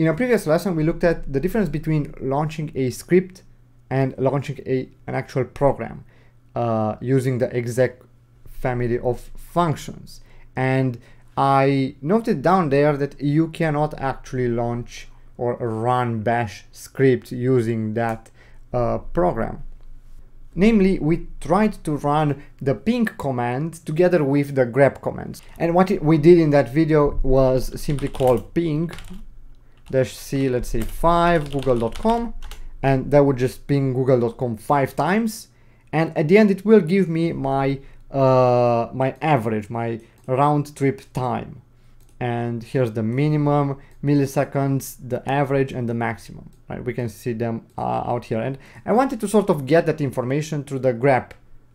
In a previous lesson, we looked at the difference between launching a script and launching a, an actual program uh, using the exec family of functions. And I noted down there that you cannot actually launch or run bash script using that uh, program. Namely, we tried to run the ping command together with the grep commands. And what we did in that video was simply call ping dash c, let's say 5 google.com, and that would just ping google.com five times. And at the end, it will give me my uh, my average, my round trip time. And here's the minimum milliseconds, the average, and the maximum. Right, we can see them uh, out here. And I wanted to sort of get that information through the grep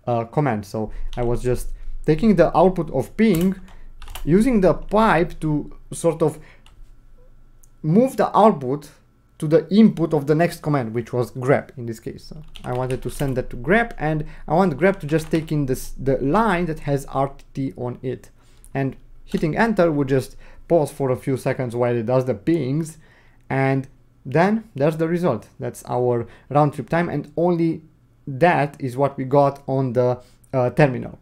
uh, command. So I was just taking the output of ping, using the pipe to sort of move the output to the input of the next command, which was grep in this case. So I wanted to send that to grep and I want grep to just take in this the line that has RTT on it. And hitting enter would just pause for a few seconds while it does the pings and then there's the result. That's our round trip time and only that is what we got on the uh, terminal.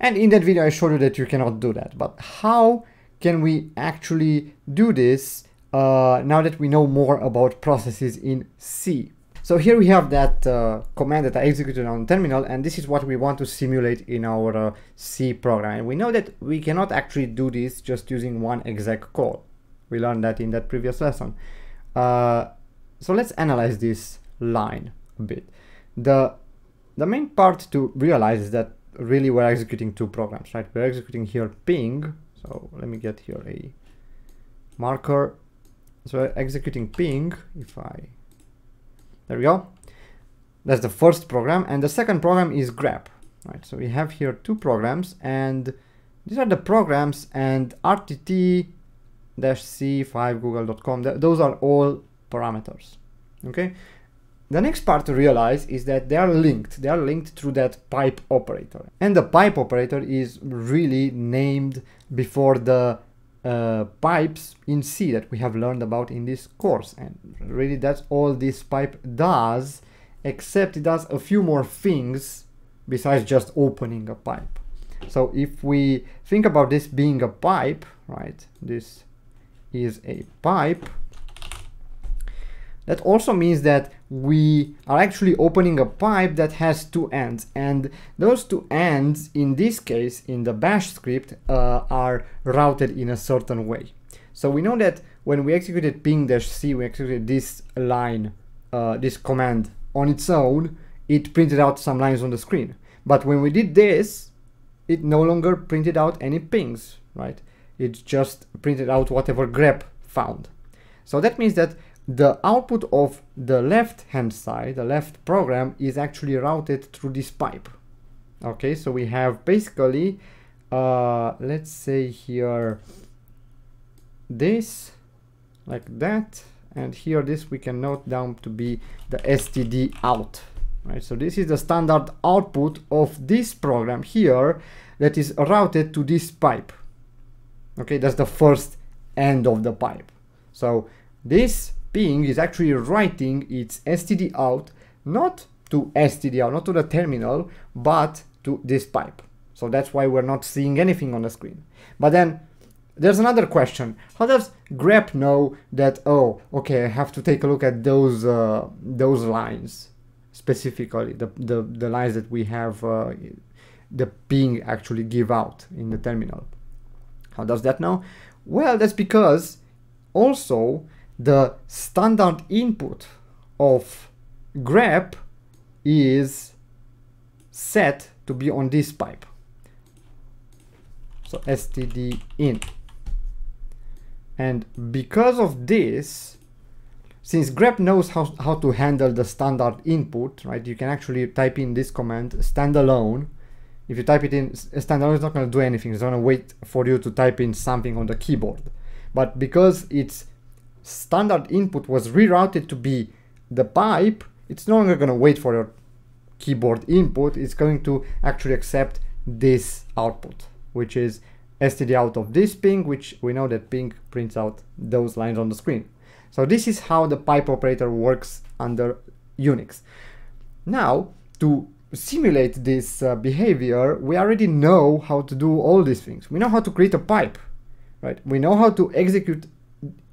And in that video I showed you that you cannot do that, but how can we actually do this uh, now that we know more about processes in C? So here we have that uh, command that I executed on terminal and this is what we want to simulate in our uh, C program. And we know that we cannot actually do this just using one exec call. We learned that in that previous lesson. Uh, so let's analyze this line a bit. The, the main part to realize is that really we're executing two programs, right? We're executing here ping so let me get here a marker. So executing ping, if I, there we go. That's the first program. And the second program is grep, right? So we have here two programs and these are the programs and RTT c5 google.com. Those are all parameters, okay? The next part to realize is that they are linked. They are linked through that pipe operator. And the pipe operator is really named before the uh, pipes in C that we have learned about in this course. And really that's all this pipe does, except it does a few more things besides just opening a pipe. So if we think about this being a pipe, right, this is a pipe, that also means that we are actually opening a pipe that has two ends and those two ends in this case in the bash script uh, are routed in a certain way. So we know that when we executed ping-c we executed this line uh, this command on its own it printed out some lines on the screen. But when we did this it no longer printed out any pings right? It just printed out whatever grep found. So that means that the output of the left hand side, the left program is actually routed through this pipe. Okay, so we have basically, uh, let's say here, this, like that, and here this we can note down to be the std out. Right, so this is the standard output of this program here that is routed to this pipe. Okay, that's the first end of the pipe. So this ping is actually writing its std out not to std out, not to the terminal, but to this pipe. So that's why we're not seeing anything on the screen. But then there's another question. How does grep know that, oh, okay, I have to take a look at those uh, those lines specifically, the, the, the lines that we have uh, the ping actually give out in the terminal. How does that know? Well, that's because also the standard input of grep is set to be on this pipe. So std in. And because of this, since grep knows how, how to handle the standard input, right, you can actually type in this command standalone. If you type it in standalone, it's not going to do anything. It's going to wait for you to type in something on the keyboard. But because it's standard input was rerouted to be the pipe, it's no longer going to wait for your keyboard input. It's going to actually accept this output, which is std out of this ping, which we know that ping prints out those lines on the screen. So this is how the pipe operator works under Unix. Now, to simulate this uh, behavior, we already know how to do all these things. We know how to create a pipe, right? We know how to execute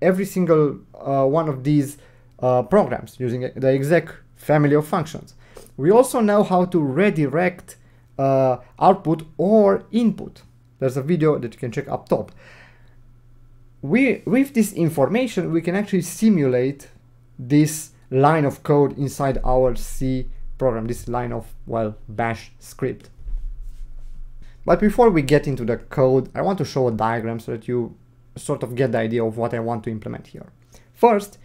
every single uh, one of these uh, programs using the exec family of functions. We also know how to redirect uh, output or input. There's a video that you can check up top. We, with this information, we can actually simulate this line of code inside our C program, this line of, well, bash script. But before we get into the code, I want to show a diagram so that you sort of get the idea of what I want to implement here. First,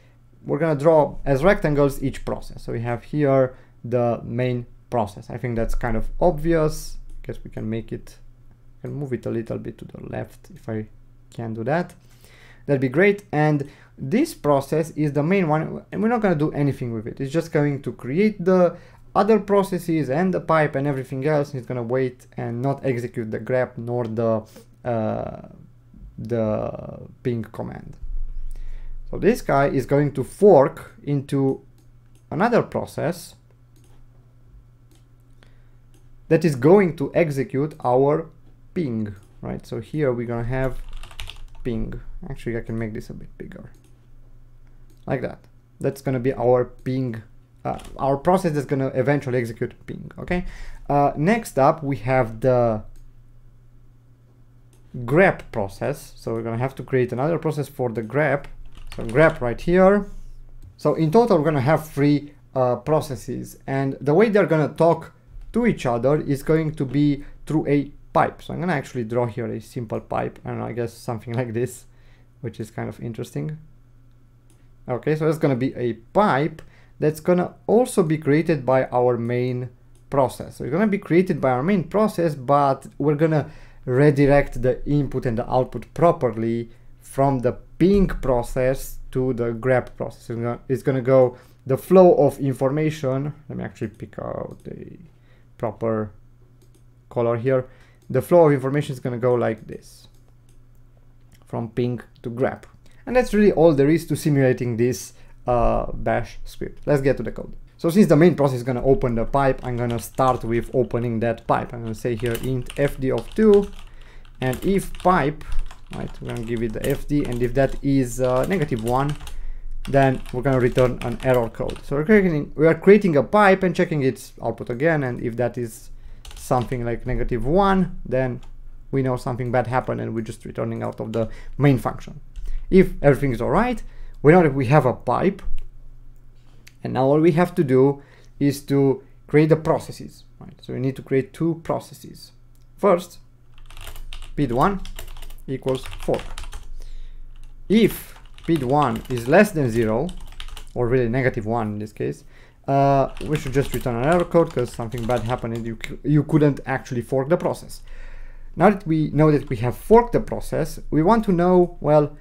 we're going to draw as rectangles each process. So we have here the main process. I think that's kind of obvious. I guess we can make it, can move it a little bit to the left if I can do that. That'd be great. And this process is the main one and we're not going to do anything with it. It's just going to create the other processes and the pipe and everything else. It's going to wait and not execute the grep nor the uh, the ping command. So this guy is going to fork into another process that is going to execute our ping, right? So here we're gonna have ping. Actually, I can make this a bit bigger, like that. That's gonna be our ping, uh, our process that's gonna eventually execute ping, okay? Uh, next up, we have the grep process. So we're gonna have to create another process for the grep. So grep right here. So in total, we're gonna have three uh, processes and the way they're gonna talk to each other is going to be through a pipe. So I'm gonna actually draw here a simple pipe. and I guess something like this, which is kind of interesting. Okay, so it's gonna be a pipe that's gonna also be created by our main process. So it's gonna be created by our main process, but we're gonna redirect the input and the output properly from the ping process to the grep process. It's gonna, go the flow of information. Let me actually pick out the proper color here. The flow of information is gonna go like this from ping to grep. And that's really all there is to simulating this uh, bash script. Let's get to the code. So since the main process is gonna open the pipe, I'm gonna start with opening that pipe. I'm gonna say here int fd of 2 and if pipe, right, we're gonna give it the fd and if that is uh, negative 1, then we're gonna return an error code. So we're creating, we are creating a pipe and checking its output again and if that is something like negative 1, then we know something bad happened and we're just returning out of the main function. If everything is alright, we know that we have a pipe and now all we have to do is to create the processes. Right? So we need to create two processes. First, pid1 equals fork. If pid1 is less than 0, or really negative 1 in this case, uh, we should just return an error code because something bad happened and you, you couldn't actually fork the process. Now that we know that we have forked the process, we want to know, well,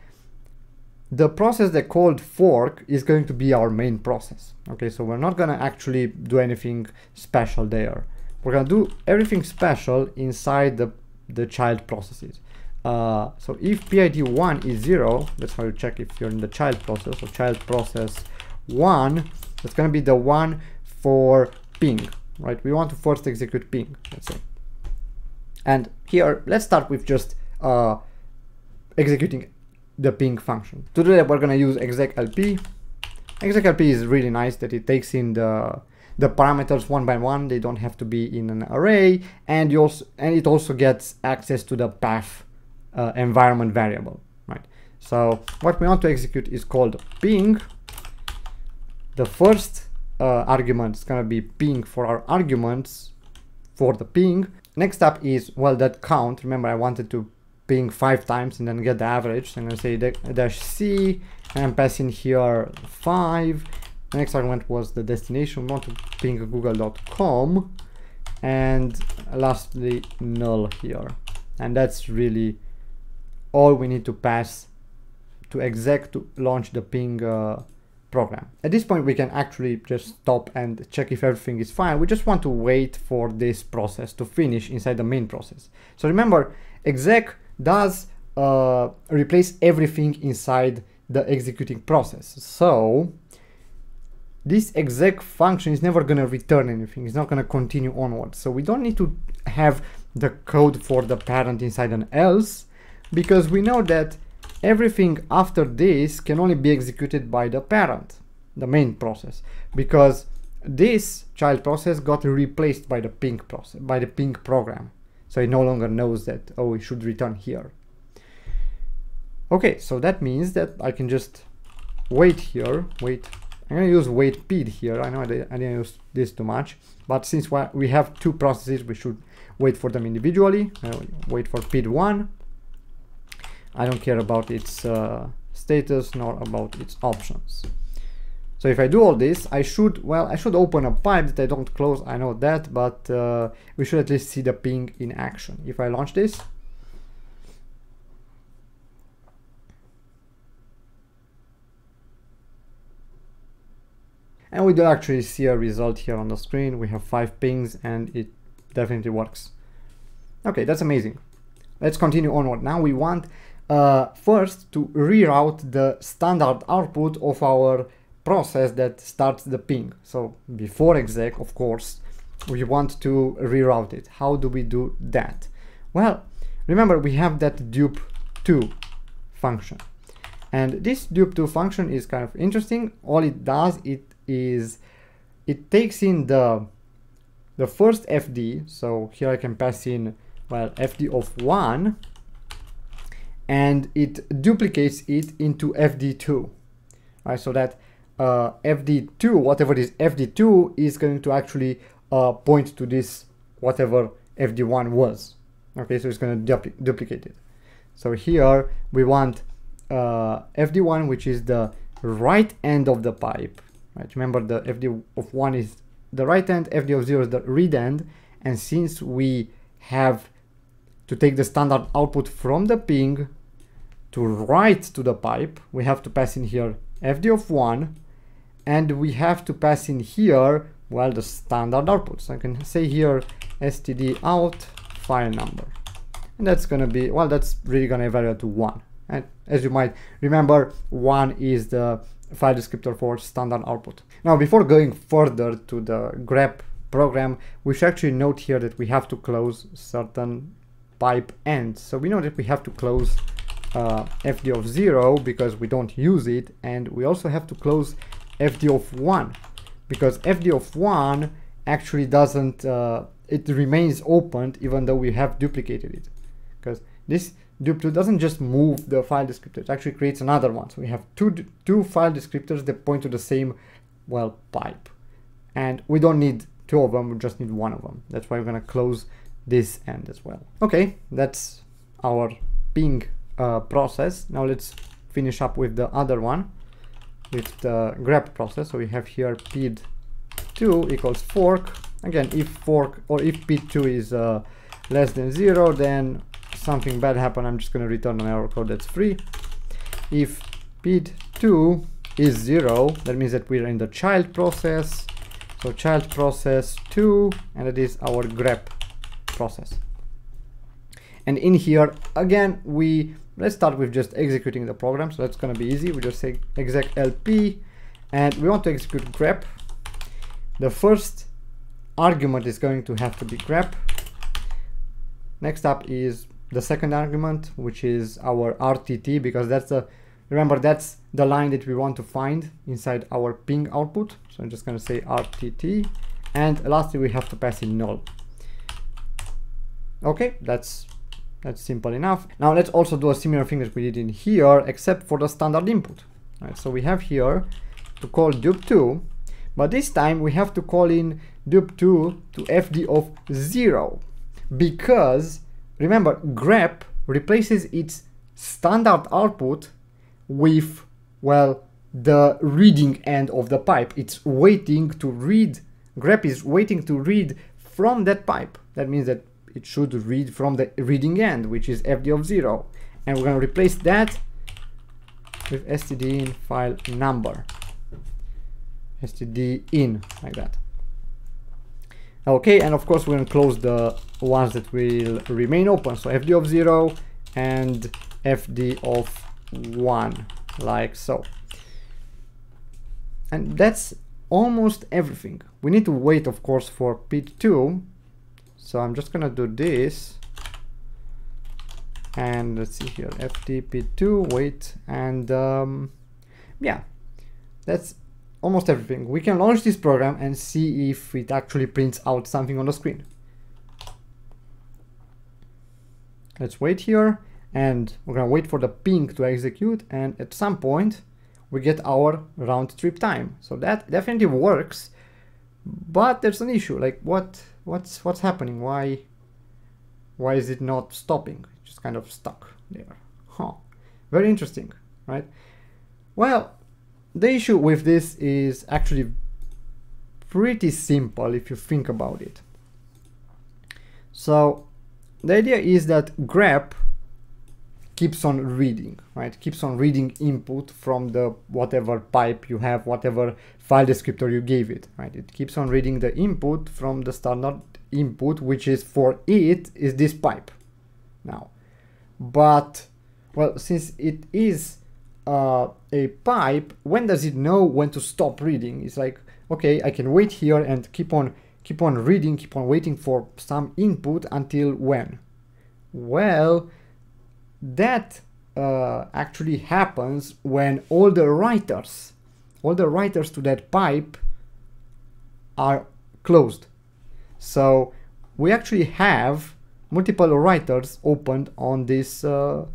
the process that called fork is going to be our main process. Okay, so we're not gonna actually do anything special there. We're gonna do everything special inside the, the child processes. Uh, so if PID1 is zero, that's how you check if you're in the child process, so child process one, that's gonna be the one for ping, right? We want to first execute ping, let's say. And here, let's start with just uh, executing the ping function. To do that, we're gonna use execlp. Execlp is really nice that it takes in the the parameters one by one. They don't have to be in an array, and you also and it also gets access to the path uh, environment variable, right? So what we want to execute is called ping. The first uh, argument is gonna be ping for our arguments for the ping. Next up is well that count. Remember, I wanted to ping five times and then get the average. So I'm gonna say dash c and I'm passing here five. The next argument was the destination. We want to ping google.com and lastly null here. And that's really all we need to pass to exec to launch the ping uh, program. At this point, we can actually just stop and check if everything is fine. We just want to wait for this process to finish inside the main process. So remember, exec does uh, replace everything inside the executing process. So this exec function is never going to return anything. It's not going to continue onward. So we don't need to have the code for the parent inside an else because we know that everything after this can only be executed by the parent, the main process, because this child process got replaced by the pink process, by the ping program. So it no longer knows that, oh, it should return here. Okay, so that means that I can just wait here, wait, I'm gonna use wait pid here, I know I didn't use this too much, but since we have two processes, we should wait for them individually, uh, wait for pid 1, I don't care about its uh, status nor about its options. So if I do all this, I should, well, I should open a pipe that I don't close, I know that, but uh, we should at least see the ping in action. If I launch this, and we do actually see a result here on the screen. We have five pings and it definitely works. Okay, that's amazing. Let's continue onward. Now we want uh, first to reroute the standard output of our process that starts the ping. So before exec, of course, we want to reroute it. How do we do that? Well, remember we have that dup2 function. And this dup2 function is kind of interesting. All it does it is it takes in the the first FD. So here I can pass in well FD of 1 and it duplicates it into FD2. Right, so that uh, FD2, whatever this FD2 is going to actually uh, point to this whatever FD1 was. Okay, so it's going to dupl duplicate it. So here we want uh, FD1, which is the right end of the pipe. Right, remember the FD of 1 is the right end, FD of 0 is the read end, and since we have to take the standard output from the ping to write to the pipe, we have to pass in here fd of 1, and we have to pass in here, well, the standard output. So I can say here std out file number. And that's going to be, well, that's really going to evaluate to 1. And as you might remember, 1 is the file descriptor for standard output. Now, before going further to the grep program, we should actually note here that we have to close certain pipe ends. So we know that we have to close uh, fd of 0 because we don't use it and we also have to close fd of 1 because fd of 1 actually doesn't uh, it remains opened even though we have duplicated it. Because this dup2 doesn't just move the file descriptor it actually creates another one. So we have two two file descriptors that point to the same well pipe. And we don't need two of them we just need one of them. That's why we're going to close this end as well. Okay that's our ping uh, process. Now let's finish up with the other one, with the grep process. So we have here pid2 equals fork. Again, if fork or if pid2 is uh, less than zero, then something bad happened. I'm just going to return an error code that's free. If pid2 is zero, that means that we're in the child process. So child process 2, and it is our grep process. And in here, again, we let's start with just executing the program. So that's going to be easy. We just say exec lp and we want to execute grep. The first argument is going to have to be grep. Next up is the second argument, which is our RTT, because that's the, remember that's the line that we want to find inside our ping output. So I'm just going to say RTT. And lastly, we have to pass in null. Okay, that's that's simple enough. Now let's also do a similar thing that we did in here, except for the standard input. Right, so we have here to call dup2, but this time we have to call in dup2 to fd of 0, because remember grep replaces its standard output with, well, the reading end of the pipe. It's waiting to read, grep is waiting to read from that pipe. That means that it should read from the reading end, which is fd of 0. And we're going to replace that with std in file number. std in, like that. Okay, and of course we're going to close the ones that will remain open. So fd of 0 and fd of 1 like so and that's almost everything we need to wait of course for p2 so I'm just gonna do this. And let's see here ftp2 wait and um, yeah. That's almost everything. We can launch this program and see if it actually prints out something on the screen. Let's wait here and we're gonna wait for the ping to execute and at some point we get our round trip time. So that definitely works but there's an issue like what what's what's happening? Why why is it not stopping? Just kind of stuck there. Huh. Very interesting right? Well the issue with this is actually pretty simple if you think about it. So the idea is that grep keeps on reading, right? Keeps on reading input from the whatever pipe you have, whatever file descriptor you gave it, right? It keeps on reading the input from the standard input, which is for it is this pipe now. But, well, since it is uh, a pipe, when does it know when to stop reading? It's like, okay, I can wait here and keep on keep on reading, keep on waiting for some input until when? Well, that uh, actually happens when all the writers, all the writers to that pipe are closed. So we actually have multiple writers opened on this uh,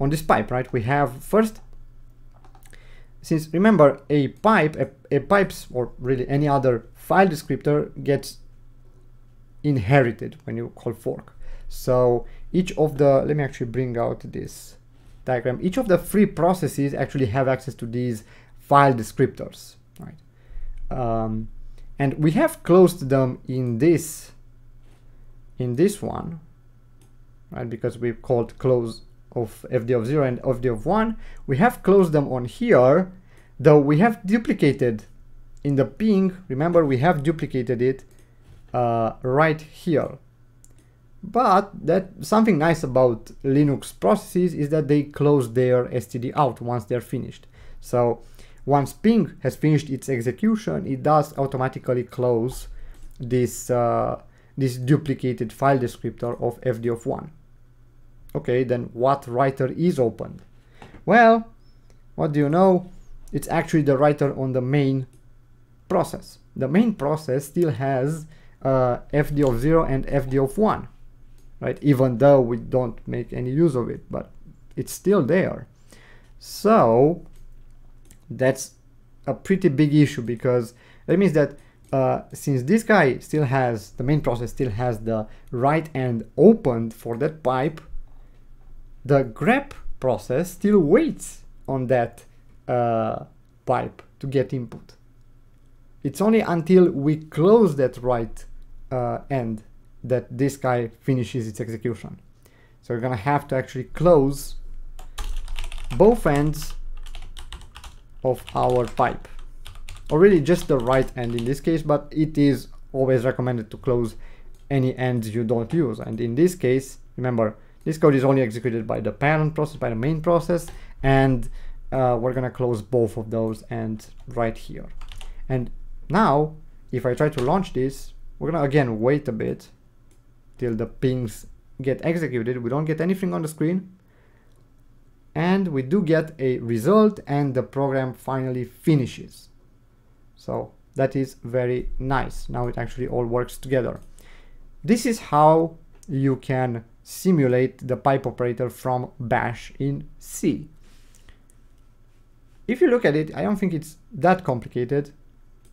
on this pipe, right? We have first, since remember a pipe, a, a pipes or really any other file descriptor gets inherited when you call fork. So each of the, let me actually bring out this diagram. Each of the three processes actually have access to these file descriptors, right? Um, and we have closed them in this, in this one, right? Because we've called close of fd of 0 and fd of 1. We have closed them on here, though we have duplicated in the ping, remember we have duplicated it uh, right here. But that something nice about Linux processes is that they close their std out once they're finished. So once ping has finished its execution, it does automatically close this uh, this duplicated file descriptor of fd of 1. Okay, then what writer is opened? Well, what do you know? It's actually the writer on the main process. The main process still has uh, fd of 0 and fd of 1 right? Even though we don't make any use of it, but it's still there. So that's a pretty big issue because that means that uh, since this guy still has, the main process still has the right end opened for that pipe, the grep process still waits on that uh, pipe to get input. It's only until we close that right uh, end that this guy finishes its execution. So we're gonna have to actually close both ends of our pipe or really just the right end in this case but it is always recommended to close any ends you don't use and in this case remember this code is only executed by the parent process by the main process and uh, we're gonna close both of those ends right here and now if I try to launch this we're gonna again wait a bit till the pings get executed. We don't get anything on the screen. And we do get a result and the program finally finishes. So that is very nice. Now it actually all works together. This is how you can simulate the pipe operator from bash in C. If you look at it, I don't think it's that complicated.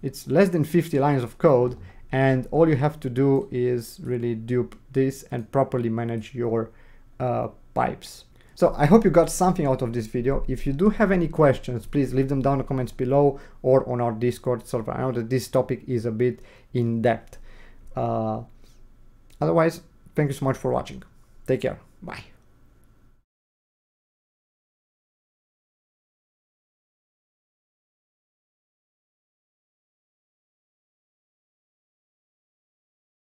It's less than 50 lines of code and all you have to do is really dupe this and properly manage your uh, pipes. So I hope you got something out of this video. If you do have any questions, please leave them down in the comments below or on our Discord server. I know that this topic is a bit in depth. Uh, otherwise, thank you so much for watching. Take care. Bye.